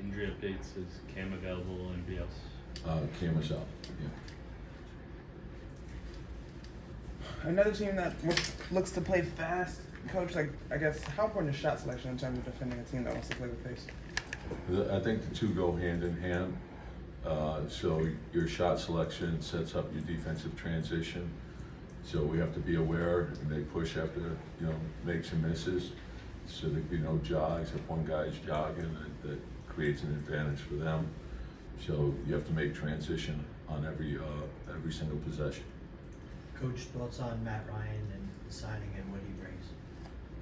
Injury updates, is Cam available, anybody else? Uh, Cameras out, yeah. Another team that looks, looks to play fast, coach. Like I guess how important is shot selection in terms of defending a team that wants to play with pace? The- I think the two go hand in hand. Uh, So your shot selection sets up your defensive transition. So we have to be aware, and they push after, you know, makes and misses. So there be no jogs. If one guy's jogging, that- that creates an advantage for them. So you have to make transition on every, uh, every single possession. Coach, thoughts on Matt Ryan and the signing and what he brings?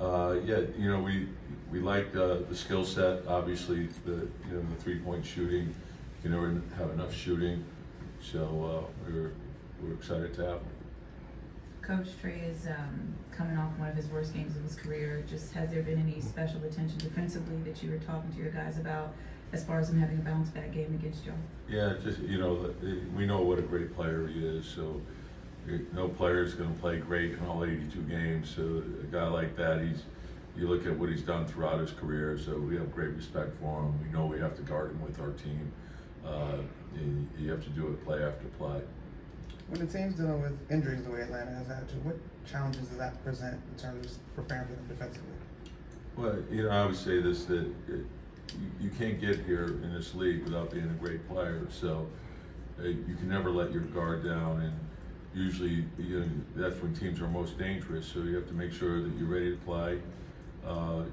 Uh, yeah, you know, we, we like the, the skill set, obviously, the, you know, the three-point shooting, you never have enough shooting, so, uh, we're, we're excited to have him. Coach Trae is um, coming off one of his worst games of his career. Just has there been any special attention defensively that you were talking to your guys about as far as him having a bounce back game against y'all? Yeah, just, you know, we know what a great player he is, so no player is gonna play great in all eighty-two games, so a guy like that, he's, you look at what he's done throughout his career, so we have great respect for him. We know we have to guard him with our team. Uh, you have to do it play after play. When the team's dealing with injuries the way Atlanta has had to, what challenges does that present in terms of preparing for them defensively? Well, you know, I would say this, that it, you, you can't get here in this league without being a great player, so uh, you can never let your guard down, and usually, you know, that's when teams are most dangerous, so you have to make sure that you're ready to play. Uh,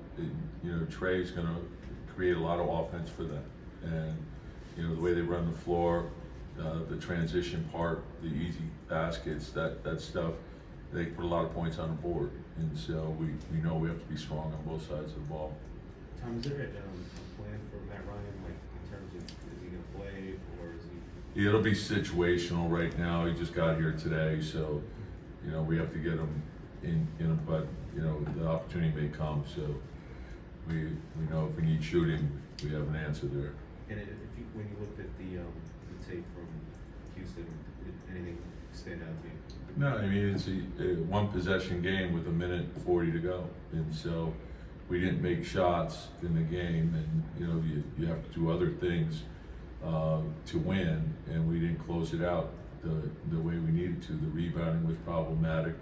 you know, Trae's gonna create a lot of offense for them, and, you know, the way they run the floor, uh, the transition part, the easy baskets, that, that stuff, they put a lot of points on the board, and so we, we know we have to be strong on both sides of the ball. Tom, is there a, um, a plan for Matt Ryan, like, in terms of, is he gonna play, or is he? It'll be situational right now. He just got here today, so, you know, we have to get him in, in, but, you know, the opportunity may come, so we, we know if we need shooting, we have an answer there. And if you, when you looked at the, um, the tape anything stand out to you? No, I mean, it's a, a one possession game with a minute forty to go, and so we didn't make shots in the game, and, you know, you, you have to do other things, uh, to win, and we didn't close it out the, the way we needed to. The rebounding was problematic,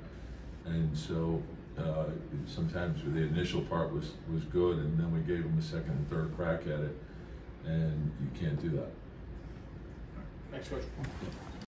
and so, uh, sometimes the initial part was, was good, and then we gave them a second and third crack at it, and you can't do that. Next question.